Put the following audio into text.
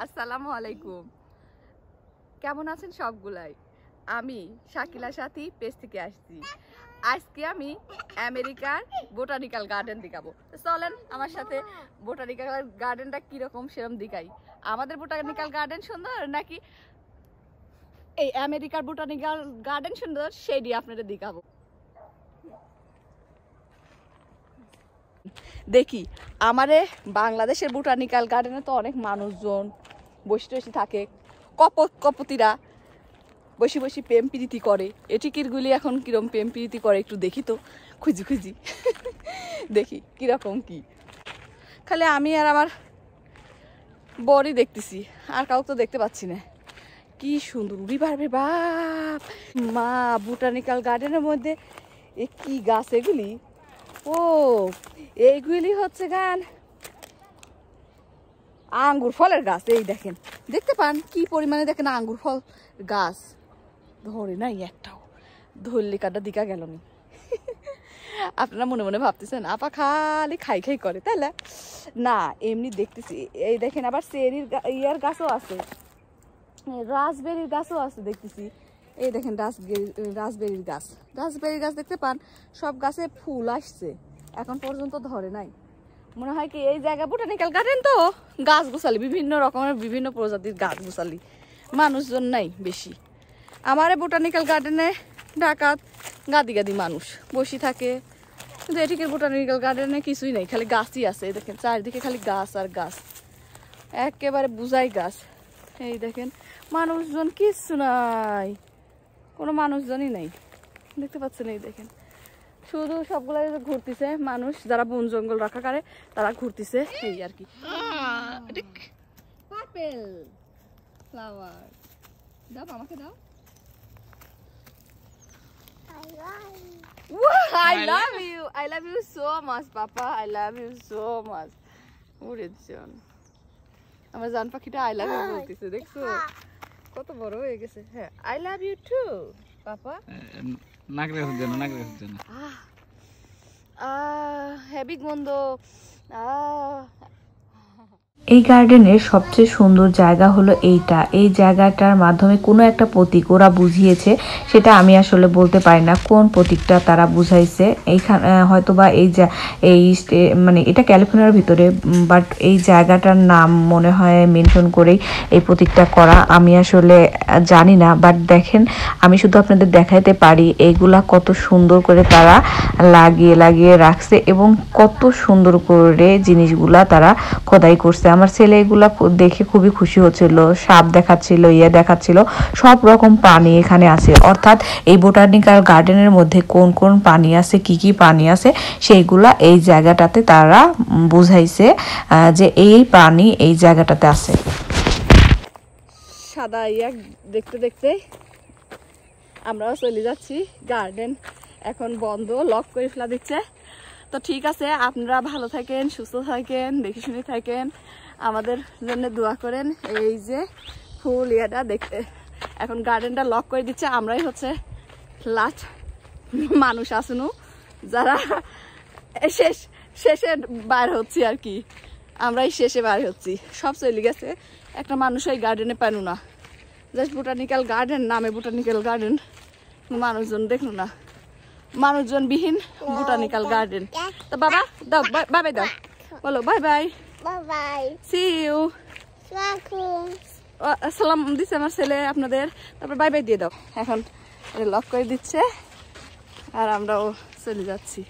আসসালামু আলাইকুম। কেমন আছেন সবগুলাই? আমি শাকিলা সাথী, পেজ থেকে আসছি। আজকে আমি আমেরিকার বোটানিক্যাল গার্ডেন দেখাবো। চলেন আমার সাথে বোটানিক্যাল গার্ডেনটা কীরকম সেরকম দেখাই। আমাদের বোটানিক্যাল গার্ডেন সুন্দর নাকি? এই আমেরিকার বোটানিক্যাল গার্ডেন সুন্দর, সেটি আপনাদের দেখাবো। দেখি, আমারে বাংলাদেশের বোটানিক্যাল গার্ডেনে তো অনেক মানুষজন বসে টসে থাকে, কপ কপতিরা বসে বসে প্রেম প্রীতি করে। এটিকিরগুলি এখন কিরম প্রেম প্রীতি করে একটু দেখি তো, খুঁজি খুঁজি। দেখি, কীরকম কি। খালি আমি আর আমার বরই দেখতেছি, আর কাউকে তো দেখতে পাচ্ছি না। কি সুন্দর, উড়ি পারবে বাপ। মা বোটানিক্যাল গার্ডেনের মধ্যে এ কি গাছ এগুলি? ও এইগুলি হচ্ছে গান। আঙ্গুর ফলের গাছ, এই দেখেন। দেখতে পান কি পরিমাণে দেখেন আঙ্গুর ফল গাছ। ধরে নাই একটাও। ধরলে কাটা দিকা গেল নি। আপনারা মনে মনে ভাবতেছেন, আপা খালি খাই খাই করে তাই না? এমনি দেখতেছি। এই দেখেন আবার চেরির ইয়ার গাছও আছে। রাসবেরির গাছও আছে দেখতেছি। এই দেখেন রাসবেরি রাসবেরির গাছ। রাসবেরির গাছ দেখতে পান? সব গাছে ফুল আসছে। এখন পর্যন্ত ধরে নাই। মনে হয় কি এই জায়গা বোটানিক্যাল গার্ডেন তো? গাছ গুছালি, বিভিন্ন রকমের বিভিন্ন প্রজাতির গাছ গুছালি। মানুষজন নাই বেশি। আমার বোটানিক্যাল গার্ডেনে ডাকাত গাদি গাদি মানুষ। বসে থাকে। কিন্তু এটিকে বোটানিক্যাল গার্ডেনে কিছুই নেই, খালি গাছই আছে। এই দেখেন, চারিদিকে খালি গাছ আর গাছ। একেবারে বুঝাই গাছ। এই দেখেন, মানুষজন কিচ্ছু নাই। কোনো মানুষজনই নাই। দেখতে পাচ্ছেন এই দেখেন। শুধু সবগুলো ঘুরতেছে মানুষ যারা বন জঙ্গল রক্ষা করে তারা ঘুরতেছে। এই আর কি। Purple flower. দাও আমাকে দাও। I love you. I love you so much, Papa. I love you so much. ওরে। জান আমার জান পাখিটা আই লাভ ইউ বলতেছে দেখছ? কত বড় হয়ে গেছে। হ্যাঁ I love you too papa? নাকরে হচ্ছে না নাকরে হচ্ছে না আহ হেভি গন্ধ। এই গার্ডেনের সবচেয়ে সুন্দর জায়গা হলো এইটা। এই জায়গাটার মাধ্যমে কোনো একটা প্রতীক ওরা বুঝিয়েছে, সেটা আমি আসলে বলতে পারি না কোন প্রতীকটা তারা বুঝাইছে। এইখানে হয়তো বা এই যা এই মানে এটা ক্যালিফোর্নিয়ার ভিতরে বাট এই জায়গাটার নাম মনে হয় মেনশন করেই এই প্রতীকটা করা। আমি আসলে জানি না বাট দেখেন, আমি শুধু আপনাদের দেখাইতে পারি এইগুলা কত সুন্দর করে তারা লাগিয়ে লাগিয়ে রাখছে এবং কত সুন্দর করে জিনিসগুলা তারা খোদাই করছে। আমার ছেলে এগুলা দেখে খুবই খুশি হচ্ছিল, সাপ দেখাচ্ছিল ইয়ে দেখাচ্ছিল, সব রকম পানি এখানে আছে। অর্থাৎ এই বোটানিক্যাল গার্ডেনের মধ্যে কোন কোন পানি আছে, কি কি পানি আছে, সেইগুলা এই জায়গাটাতে তারা বুঝাইছে যে এই পানি এই জায়গাটাতে আছে। সাদা ইয়া দেখতে দেখতে আমরাও চলে যাচ্ছি, গার্ডেন এখন বন্ধ লক করে ফেলা দিচ্ছে। তো ঠিক আছে, আপনারা ভালো থাকেন, সুস্থ থাকেন, দেখে শুনে থাকেন। আমাদের জন্য দোয়া করেন, এই যে ফুল ইয়াটা দেখতে। এখন গার্ডেনটা লক করে দিচ্ছে, আমরাই হচ্ছে লাস্ট মানুষ আসুনু, যারা শেষ, শেষে বার হচ্ছি আর কি। আমরাই শেষে বার হচ্ছি। সব চলে গেছে, একটা মানুষ ওই গার্ডেনে পানু না। জাস্ট বোটানিক্যাল গার্ডেন নামে বোটানিক্যাল গার্ডেন মানুষজন দেখল না। মানুষজন বিহীন বোটানিক্যাল গার্ডেন। তো বাবা দাও বাই বাই দাও। বলো বাই বাই. C you. সালাম দিচ্ছে আমার ছেলে আপনাদের। তারপর বাই বাই দিয়ে দাও। এখন লক করে দিচ্ছে। আর আমরাও চলে যাচ্ছি।